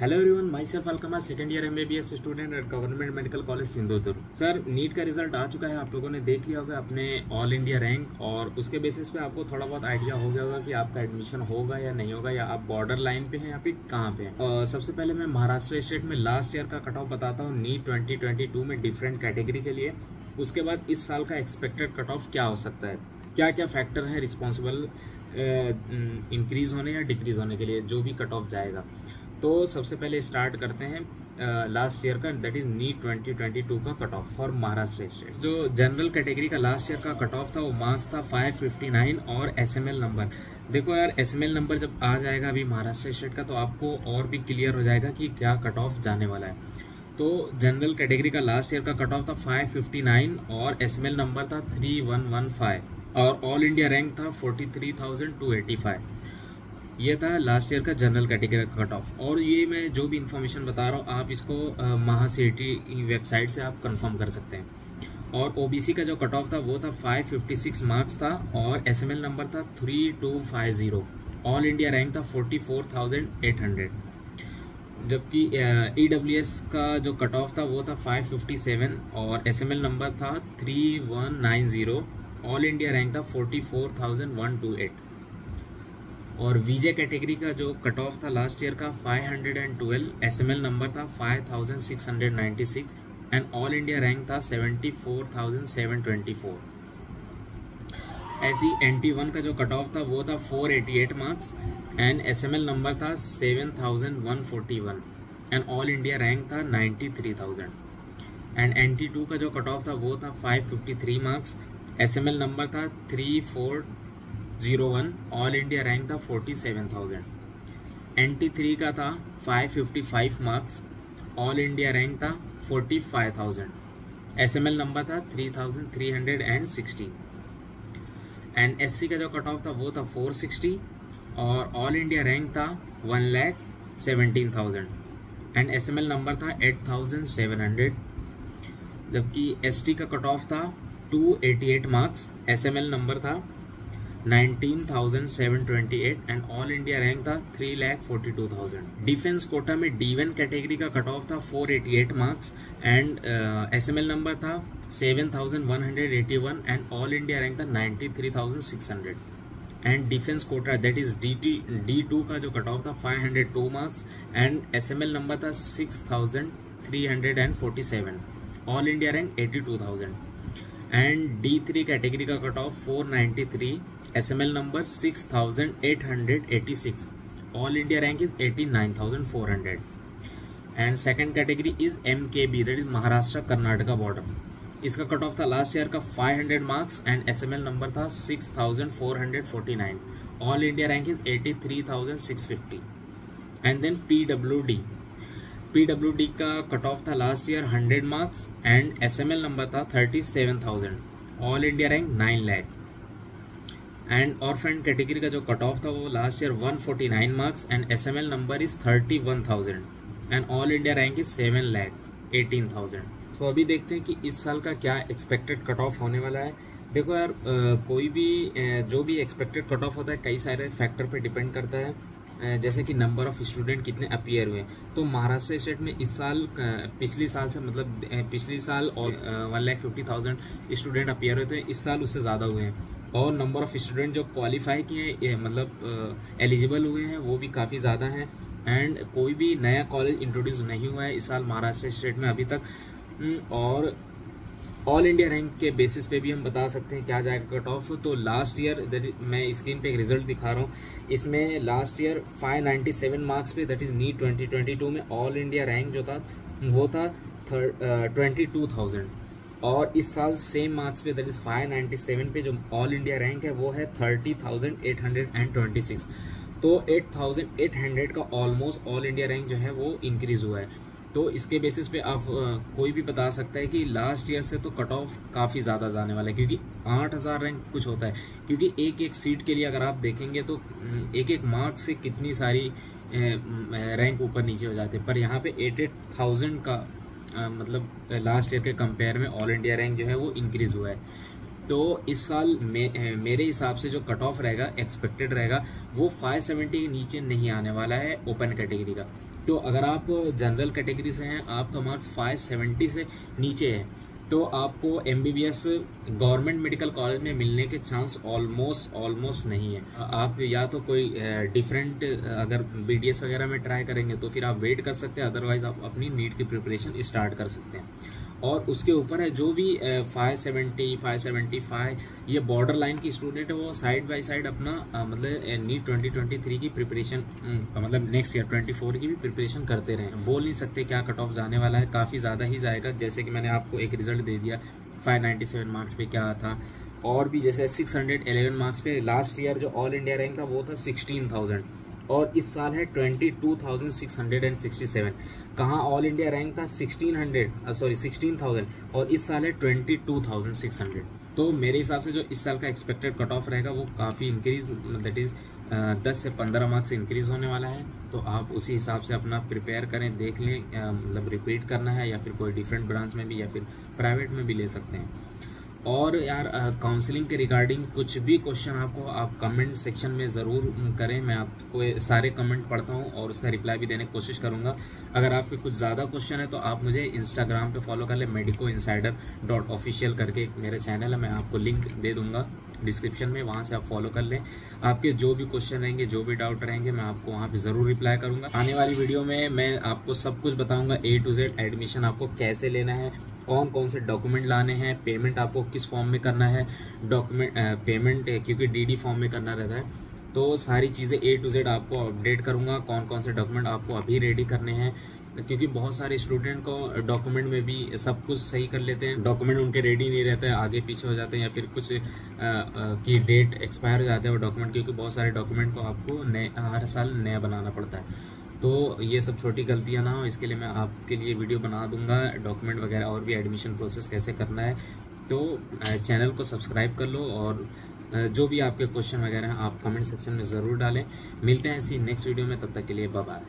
Hello everyone myself Alqama second year MBBS student at government medical college Sindhudurg sir NEET का result आ चुका है, आप लोगों ने देख लिया होगा अपने ऑल इंडिया रैंक और उसके बेसिस पे आपको थोड़ा बहुत आइडिया हो गया होगा कि आपका एडमिशन होगा या नहीं होगा या आप बॉर्डर लाइन पे हैं या फिर कहाँ पे हैं। सबसे पहले मैं महाराष्ट्र स्टेट में लास्ट ईयर का कट ऑफ़ बताता हूँ नीट ट्वेंटी में डिफरेंट कैटेगरी के लिए। उसके बाद इस साल का एक्सपेक्टेड कट ऑफ़ क्या हो सकता है? क्या क्या फैक्टर हैं रिस्पॉन्सिबल इंक्रीज होने या डिक्रीज होने के लिए जो भी कट ऑफ़ जाएगा। तो सबसे पहले स्टार्ट करते हैं लास्ट ईयर का दैट इज़ नीट 2022 का cut off for Maharashtra state जो जनरल कैटेगरी का लास्ट ईयर का कट ऑफ़ था, वो मार्क्स था 559 और एसएमएल नंबर देखो यार एसएमएल नंबर जब आ जाएगा अभी महाराष्ट्र स्टेट का तो आपको और भी क्लियर हो जाएगा कि क्या कट ऑफ़ जाने वाला है। तो जनरल कैटेगरी का लास्ट ईयर का कट ऑफ़ था 559 और एसएमएल नंबर था 3115 और ऑल इंडिया रैंक था 43,285 ये था लास्ट ईयर का जनरल कैटेगरी का कट ऑफ़ और ये मैं जो भी इन्फॉर्मेशन बता रहा हूँ आप इसको महा वेबसाइट से आप कंफर्म कर सकते हैं। और ओबीसी का जो कट ऑफ़ था वो था 556 मार्क्स था और एसएमएल नंबर था 3250 ऑल इंडिया रैंक था 44,800 जबकि ई डब्ल्यू एस का जो कट ऑफ़ था वो था 557 और एसएमएल नंबर था 3190 ऑल इंडिया रैंक था 44,128 और वीजे कैटेगरी का जो कट ऑफ़ था लास्ट ईयर का 512 एसएमएल नंबर था 5696 एंड ऑल इंडिया रैंक था 74724 ऐसी एन टी वन का जो कट ऑफ़ था वो था 488 marks and S M L number था 7141 एंड ऑल इंडिया रैंक था 93000 एंड एन टी टू का जो कट ऑफ़ था वो था 553 मार्क्स एसएमएल नंबर था three four zero one all India rank था forty seven thousand N T three का था five fifty five marks all India rank था forty five thousand S M L number था three thousand three hundred and sixty and S C का जो cut off था वो था four sixty और ऑल इंडिया रैंक था one lakh seventeen thousand and S M L number था eight thousand seven hundred जबकि एस टी का कट ऑफ़ था two eighty eight marks S M L number था 19,728 एंड ऑल इंडिया रैंक था three lakh forty two thousand defence quota में D one category का cut off था 488 marks and S M L number था 7,181 and all India rank था 93,600 and defence quota that is D T D two का जो cut off था 502 marks and S M L number था 6,347 all India rank 82,000 and D three category का cut off four ninety three S M L number 6886 all India rank is 89400 and second category is M K B that is Maharashtra Karnataka border. इसका cut off था last year का 500 marks and S M L number था 6449 all India rank is 83650 and then P W D PWD का cut off था last year 100 marks and SML number था 37000 all India rank 9 lakh and orphaned category का जो cut off था वो last year 149 marks and S M L number is thirty one thousand and all India rank is seven lakh eighteen thousand so अभी देखते हैं कि इस साल का क्या एक्सपेक्टेड कट ऑफ़ होने वाला है। देखो यार आ, कोई भी जो भी एक्सपेक्टेड कट ऑफ़ होता है कई सारे फैक्टर पे डिपेंड करता है। जैसे कि नंबर ऑफ़ स्टूडेंट कितने अपियर हुए। तो महाराष्ट्र स्टेट में इस साल पिछले साल से मतलब पिछले साल one lakh fifty thousand student appear हुए थे इस साल उससे ज़्यादा हुए हैं। और नंबर ऑफ़ स्टूडेंट जो क्वालिफाई किए हैं मतलब एलिजिबल हुए हैं, वो भी काफ़ी ज़्यादा हैं। एंड कोई भी नया कॉलेज इंट्रोड्यूस नहीं हुआ है इस साल महाराष्ट्र स्टेट में अभी तक। और ऑल इंडिया रैंक के बेसिस पे भी हम बता सकते हैं क्या जाएगा कट ऑफ़ तो लास्ट ईयर मैं स्क्रीन पे एक रिज़ल्ट दिखा रहा हूँ। इसमें लास्ट ईयर 597 मार्क्स पे दैट इज़ नीट 2022 में ऑल इंडिया रैंक जो था वो था ट्वेंटी टू थाउज़ेंड और इस साल सेम मार्क्स पे दैट इज़ 597 पे जो ऑल इंडिया रैंक है वो है 30,826 तो 8,800 का ऑलमोस्ट ऑल इंडिया रैंक जो है वो इंक्रीज हुआ है तो इसके बेसिस पे आप कोई भी बता सकता है कि लास्ट ईयर से तो कट ऑफ़ काफ़ी ज़्यादा जाने वाला है क्योंकि 8000 रैंक कुछ होता है। क्योंकि एक एक सीट के लिए अगर आप देखेंगे तो एक एक मार्क से कितनी सारी रैंक ऊपर नीचे हो जाते हैं। पर यहाँ पे एट एट थाउज़ेंड का मतलब लास्ट ईयर के कंपेयर में ऑल इंडिया रैंक जो है वो इंक्रीज़ हुआ है। तो इस साल मे, मेरे हिसाब से जो कट ऑफ़ रहेगा एक्सपेक्टेड रहेगा वो 570 के नीचे नहीं आने वाला है ओपन कैटेगरी का। तो अगर आप जनरल कैटेगरी से हैं, आपका मार्क्स 570 से नीचे है तो आपको एमबीबीएस गवर्नमेंट मेडिकल कॉलेज में मिलने के चांस ऑलमोस्ट ऑलमोस्ट नहीं है। आप या तो कोई डिफरेंट अगर बीडीएस वगैरह में ट्राई करेंगे तो फिर आप वेट कर सकते हैं अदरवाइज़ आप अपनी नीट की प्रिपरेशन स्टार्ट कर सकते हैं। और उसके ऊपर है जो भी five seventy five seventy five ये बॉर्डर लाइन की स्टूडेंट है, वो साइड बाय साइड अपना मतलब नीट ट्वेंटी ट्वेंटी थ्री की प्रिपरेशन मतलब नेक्स्ट ईयर ट्वेंटी फोर की भी प्रिपरेशन करते रहे। बोल नहीं सकते क्या कट ऑफ़ जाने वाला है, काफ़ी ज़्यादा ही जाएगा। जैसे कि मैंने आपको एक रिज़ल्ट दे दिया फाइव नाइन्टी सेवन मार्क्स पे क्या था, और भी जैसे सिक्स हंड्रेड एलेवन मार्क्स पे लास्ट ईयर जो ऑल इंडिया रैंक था, वो था सिक्सटीन थाउज़ेंड और इस साल है twenty two thousand six hundred and sixty seven. कहाँ ऑल इंडिया रैंक था? Sixteen hundred sorry sixteen thousand. और इस साल है twenty two thousand six hundred. तो मेरे हिसाब से जो इस साल का एक्सपेक्टेड कट ऑफ़ रहेगा, वो काफ़ी इंक्रीज दैट इज़ दस से पंद्रह मार्क्स इंक्रीज होने वाला है। तो आप उसी हिसाब से अपना प्रिपेयर करें, देख लें मतलब रिपीट करना है या फिर कोई डिफरेंट ब्रांच में भी या फिर प्राइवेट में भी ले सकते हैं। और यार काउंसलिंग के रिगार्डिंग कुछ भी क्वेश्चन आपको, आप कमेंट सेक्शन में ज़रूर करें। मैं आपको सारे कमेंट पढ़ता हूँ और उसका रिप्लाई भी देने की कोशिश करूँगा। अगर आपके कुछ ज़्यादा क्वेश्चन है तो आप मुझे इंस्टाग्राम पे फॉलो कर लें मेडिको इंसाइडर डॉट ऑफिशियल करके एक मेरा चैनल है। मैं आपको लिंक दे दूँगा डिस्क्रिप्शन में, वहाँ से आप फॉलो कर लें। आपके जो भी क्वेश्चन रहेंगे, जो भी डाउट रहेंगे, मैं आपको वहाँ पर ज़रूर रिप्लाई करूँगा। आने वाली वीडियो में मैं आपको सब कुछ बताऊँगा ए टू जेड एडमिशन आपको कैसे लेना है कौन कौन से डॉक्यूमेंट लाने हैं, पेमेंट आपको किस फॉर्म में करना है, डॉक्यूमेंट पेमेंट क्योंकि डी फॉर्म में करना रहता है। तो सारी चीज़ें ए टू जेड आपको अपडेट करूँगा कौन कौन से डॉक्यूमेंट आपको अभी रेडी करने हैं, क्योंकि बहुत सारे स्टूडेंट को डॉक्यूमेंट में भी सब कुछ सही कर लेते हैं। डॉक्यूमेंट उनके रेडी नहीं रहते हैं आगे पीछे हो जाते हैं या फिर कुछ की डेट एक्सपायर हो जाते हैं वो डॉक्यूमेंट क्योंकि बहुत सारे डॉक्यूमेंट को आपको नए, हर साल नया बनाना पड़ता है। तो ये सब छोटी गलतियाँ ना हो, इसके लिए मैं आपके लिए वीडियो बना दूँगा, डॉक्यूमेंट वगैरह और भी एडमिशन प्रोसेस कैसे करना है। तो चैनल को सब्सक्राइब कर लो और जो भी आपके क्वेश्चन वगैरह हैं, आप कमेंट सेक्शन में ज़रूर डालें। मिलते हैं इसी नेक्स्ट वीडियो में, तब तक के लिए बाय